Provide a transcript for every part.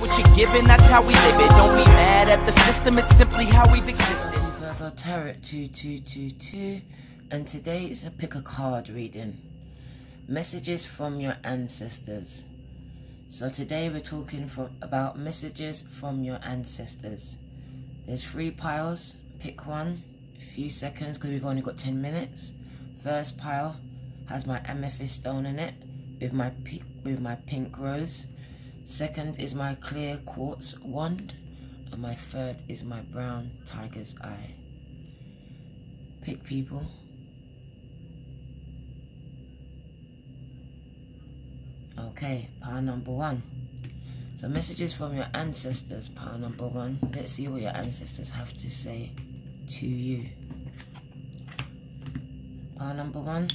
What you're given, that's how we live it. Don't be mad at the system, it's simply how we've existed. Virgo Tarot 2222, and today is a pick a card reading. Messages from your ancestors. So today we're talking for, about messages from your ancestors. There's three piles, pick one, a few seconds because we've only got 10 minutes. First pile has my amethyst stone in it with my with my pink rose. Second is my clear quartz wand. And my third is my brown tiger's eye. Pick people. Okay, pile number one. So messages from your ancestors, pile number one. Let's see what your ancestors have to say to you. Pile number one.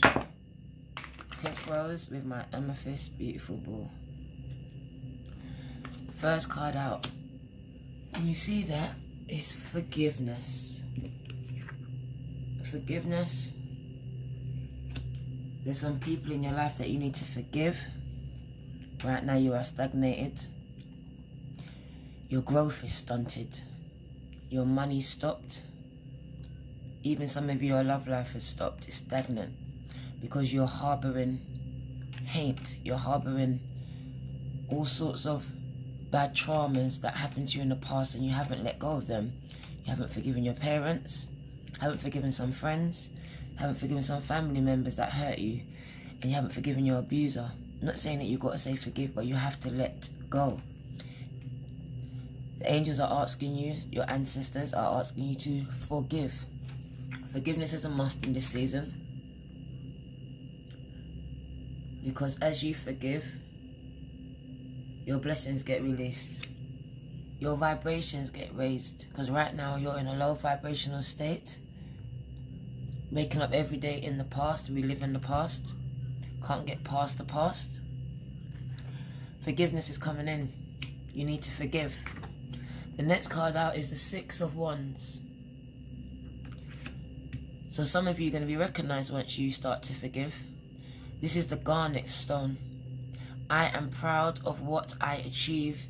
Pink rose with my amethyst beautiful ball first card out. And you see that is forgiveness. Forgiveness. There's some people in your life that you need to forgive. Right now you are stagnated. Your growth is stunted. Your money stopped. Even some of your love life has stopped. It's stagnant. Because you're harboring hate. You're harboring all sorts of bad traumas that happened to you in the past and you haven't let go of them. You haven't forgiven your parents, haven't forgiven some friends, haven't forgiven some family members that hurt you, and you haven't forgiven your abuser. I'm not saying that you've got to say forgive, but you have to let go. The angels are asking you, your ancestors are asking you to forgive. Forgiveness is a must in this season. Because as you forgive, your blessings get released. Your vibrations get raised. Because right now you're in a low vibrational state. Waking up every day in the past, We live in the past. Can't get past the past. Forgiveness is coming in. You need to forgive. The next card out is the Six of Wands. So some of you are going to be recognized once you start to forgive. This is the Garnet Stone. I am proud of what I achieve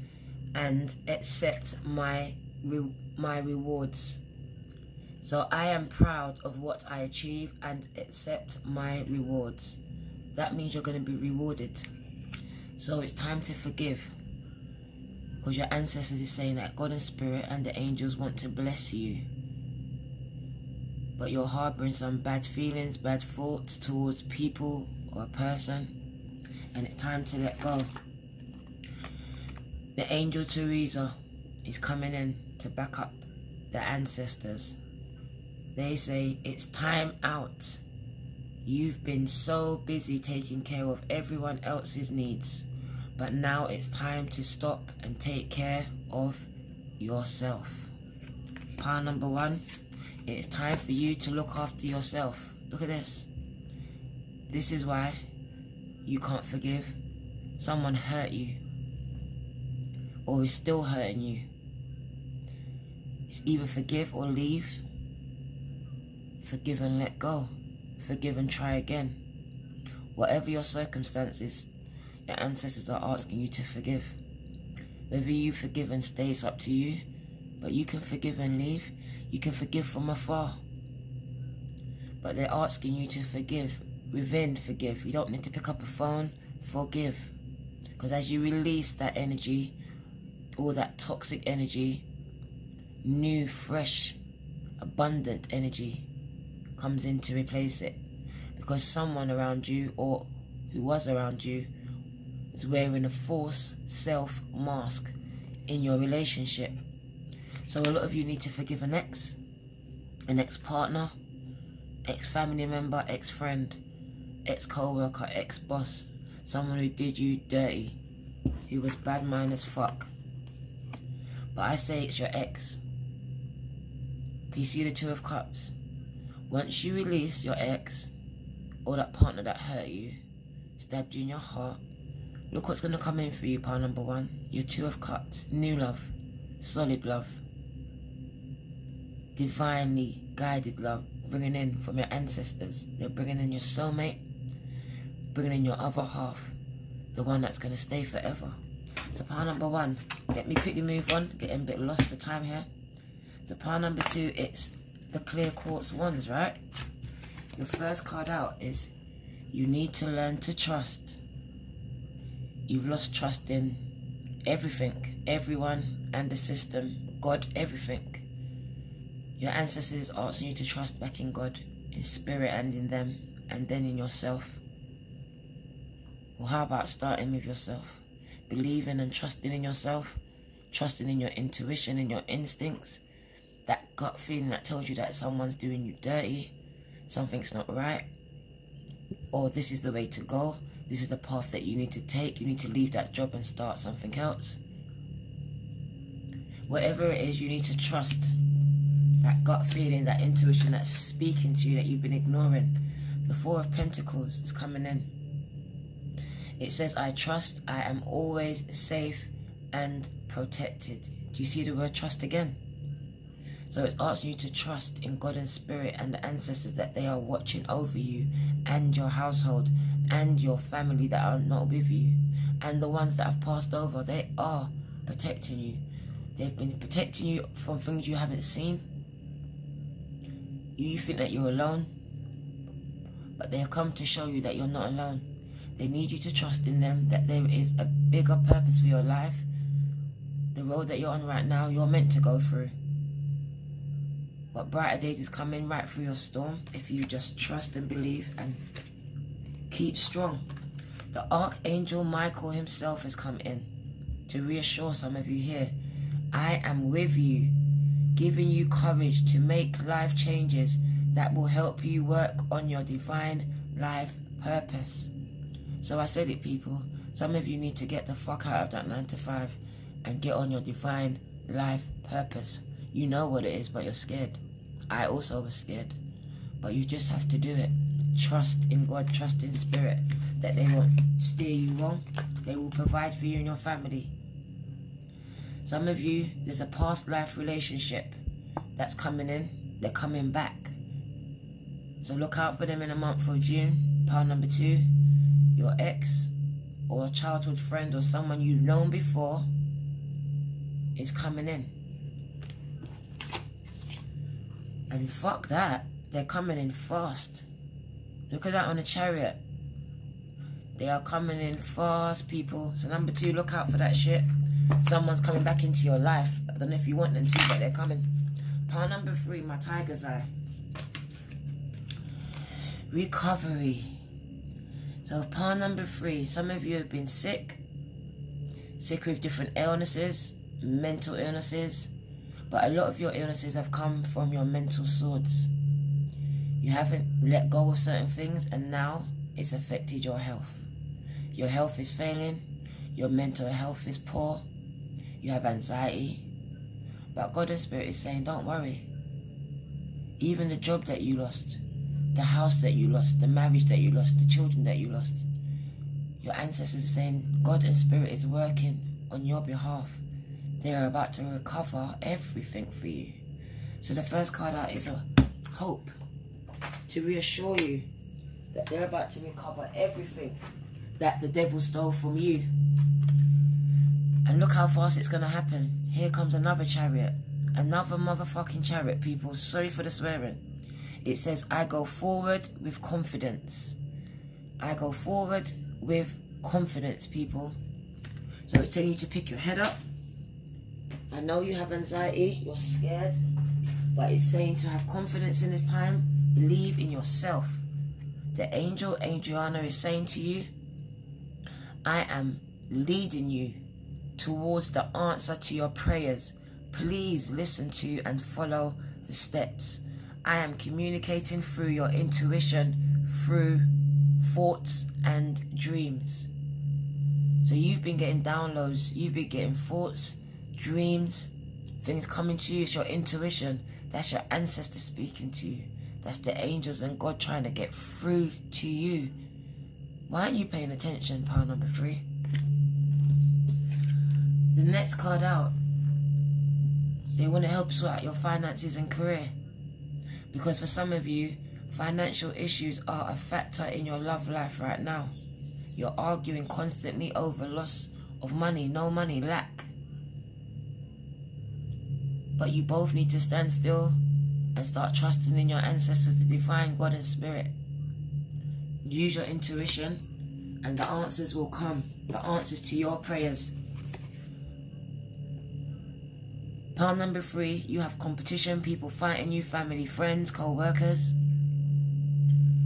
and accept my re my rewards. So I am proud of what I achieve and accept my rewards. That means you're going to be rewarded. So it's time to forgive. Because your ancestors is saying that God and Spirit and the angels want to bless you. But you're harboring some bad feelings, bad thoughts towards people or a person and it's time to let go. The angel Teresa is coming in to back up the ancestors. They say it's time out. You've been so busy taking care of everyone else's needs, but now it's time to stop and take care of yourself. Part number one, it's time for you to look after yourself. Look at this. This is why you can't forgive. Someone hurt you. Or is still hurting you. It's either forgive or leave. Forgive and let go. Forgive and try again. Whatever your circumstances, your ancestors are asking you to forgive. Whether you forgive and stay, it's up to you. But you can forgive and leave. You can forgive from afar. But they're asking you to forgive within forgive. You don't need to pick up a phone, forgive. Because as you release that energy, all that toxic energy, new, fresh, abundant energy comes in to replace it. Because someone around you or who was around you is wearing a false self mask in your relationship. So a lot of you need to forgive an ex, an ex-partner, ex-family member, ex-friend ex-co-worker, ex-boss, someone who did you dirty, who was bad mind as fuck. But I say it's your ex. Can you see the two of cups? Once you release your ex, or that partner that hurt you, stabbed you in your heart, look what's gonna come in for you, pile number one. Your two of cups, new love, solid love, divinely guided love, bringing in from your ancestors. They're bringing in your soulmate, bringing in your other half, the one that's going to stay forever. So pile number one, let me quickly move on, getting a bit lost for time here. So pile number two, it's the clear quartz wands, right? Your first card out is you need to learn to trust. You've lost trust in everything, everyone and the system, God, everything. Your ancestors asking you to trust back in God, in spirit and in them, and then in yourself. Well, how about starting with yourself? Believing and trusting in yourself, trusting in your intuition and your instincts, that gut feeling that tells you that someone's doing you dirty, something's not right, or this is the way to go, this is the path that you need to take, you need to leave that job and start something else. Whatever it is, you need to trust that gut feeling, that intuition that's speaking to you that you've been ignoring. The Four of Pentacles is coming in. It says, I trust I am always safe and protected. Do you see the word trust again? So it's asking you to trust in God and Spirit and the ancestors that they are watching over you and your household and your family that are not with you. And the ones that have passed over, they are protecting you. They've been protecting you from things you haven't seen. You think that you're alone, but they have come to show you that you're not alone. They need you to trust in them, that there is a bigger purpose for your life. The road that you're on right now, you're meant to go through. But brighter days is coming right through your storm if you just trust and believe and keep strong. The Archangel Michael himself has come in to reassure some of you here. I am with you, giving you courage to make life changes that will help you work on your divine life purpose. So I said it, people. Some of you need to get the fuck out of that 9 to 5 and get on your divine life purpose. You know what it is, but you're scared. I also was scared. But you just have to do it. Trust in God, trust in Spirit that they won't steer you wrong. They will provide for you and your family. Some of you, there's a past life relationship that's coming in. They're coming back. So look out for them in the month of June. Part number two, your ex or a childhood friend or someone you've known before is coming in. And fuck that. They're coming in fast. Look at that on the chariot. They are coming in fast, people. So number two, look out for that shit. Someone's coming back into your life. I don't know if you want them to, but they're coming. Part number three, my tiger's eye. Recovery. So part number three, some of you have been sick. Sick with different illnesses, mental illnesses, but a lot of your illnesses have come from your mental swords. You haven't let go of certain things and now it's affected your health. Your health is failing, your mental health is poor, you have anxiety. But God and Spirit is saying, don't worry. Even the job that you lost, the house that you lost, the marriage that you lost, the children that you lost, your ancestors are saying, God and Spirit is working on your behalf. They are about to recover everything for you. So the first card out is a hope to reassure you that they're about to recover everything that the devil stole from you. And look how fast it's going to happen. Here comes another chariot. Another motherfucking chariot, people. Sorry for the swearing. It says, I go forward with confidence. I go forward with confidence, people. So it's telling you to pick your head up I know you have anxiety, you're scared, but it's saying to have confidence in this time, believe in yourself. The angel Adriana is saying to you, I am leading you towards the answer to your prayers. Please listen to and follow the steps. I am communicating through your intuition, through thoughts and dreams. So you've been getting downloads, you've been getting thoughts, dreams, things coming to you, it's your intuition. That's your ancestors speaking to you. That's the angels and God trying to get through to you. Why aren't you paying attention, pile number three? The next card out, they want to help sort out your finances and career. Because for some of you, financial issues are a factor in your love life right now. You're arguing constantly over loss of money, no money, lack. But you both need to stand still and start trusting in your ancestors, the divine God and spirit. Use your intuition and the answers will come. The answers to your prayers. Part number three, you have competition, people fighting you, family, friends, co-workers.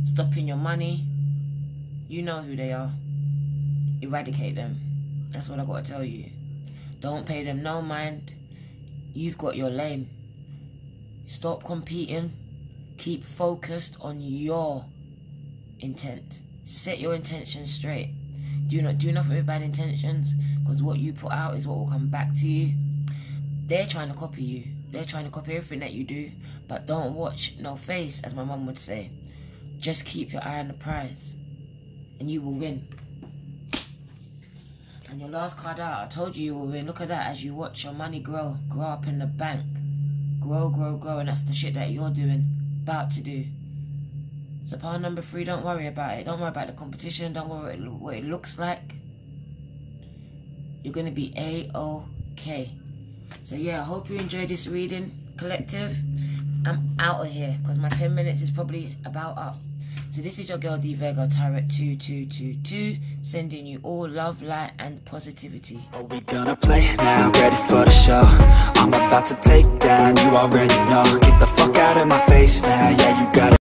Stopping your money. You know who they are. Eradicate them. That's what I gotta tell you. Don't pay them no mind. You've got your lane. Stop competing. Keep focused on your intent. Set your intentions straight. Do not do nothing with bad intentions because what you put out is what will come back to you. They're trying to copy you. They're trying to copy everything that you do, but don't watch no face, as my mum would say. Just keep your eye on the prize, and you will win. And your last card out, I told you you will win. Look at that as you watch your money grow, grow up in the bank, grow, grow, grow, and that's the shit that you're doing, about to do. So part number three, don't worry about it. Don't worry about the competition. Don't worry what it looks like. You're gonna be a okay. So yeah, I hope you enjoyed this reading, collective. I'm out of here because my 10 minutes is probably about up. So this is your girl Dee Virgo Tarot 2222 sending you all love, light and positivity. Are we gonna play now? Ready for the show? I'm about to take down, you already know. Get the fuck out of my face now, yeah you gotta